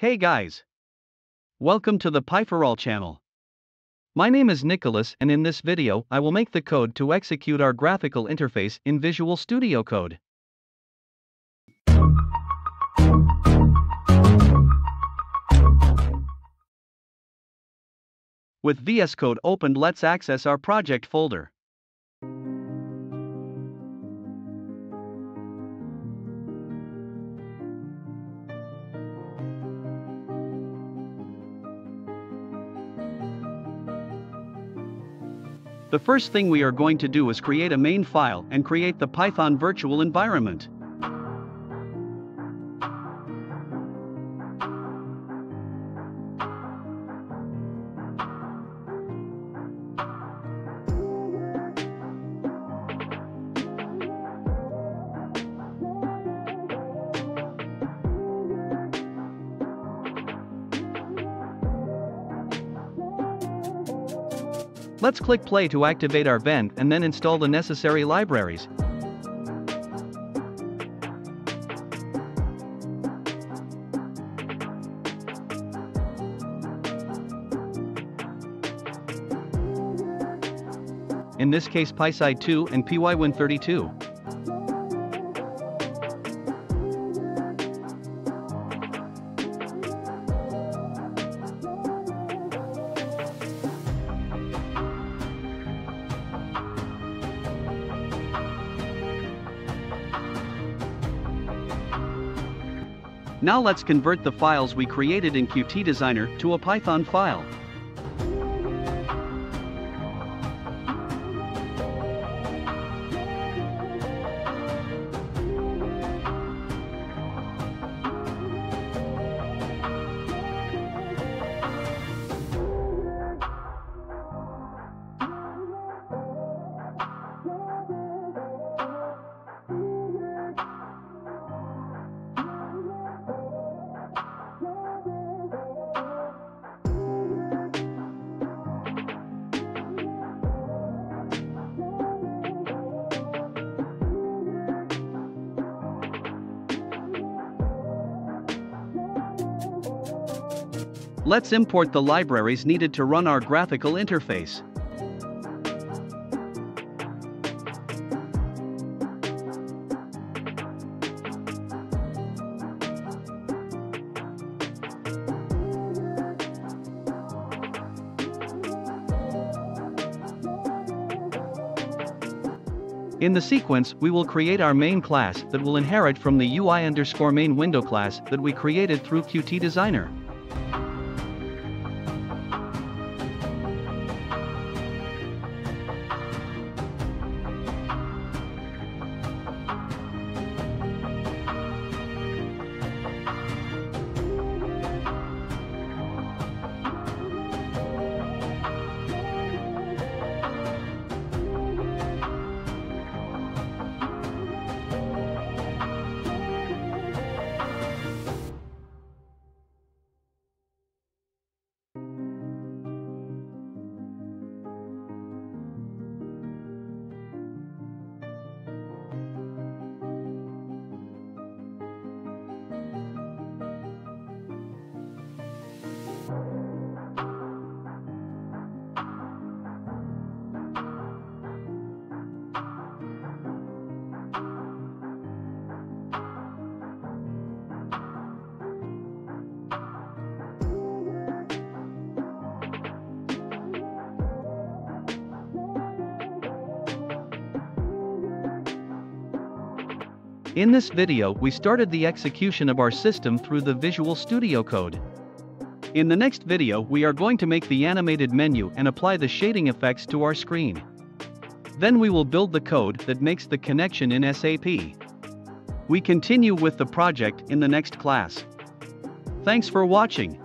Hey guys! Welcome to the Py4All channel. My name is Nicolas and in this video I will make the code to execute our graphical interface in Visual Studio Code. With VS Code opened let's access our project folder. The first thing we are going to do is create a main file and create the Python virtual environment. Let's click play to activate our venv and then install the necessary libraries. In this case PySide 2 and PyWin32. Now let's convert the files we created in Qt Designer to a Python file. Let's import the libraries needed to run our graphical interface. In the sequence, we will create our main class that will inherit from the UI underscore main window class that we created through Qt Designer. In this video we started the execution of our system through the Visual Studio Code. In the next video we are going to make the animated menu and apply the shading effects to our screen. Then we will build the code that makes the connection in SAP. We continue with the project in the next class. Thanks for watching.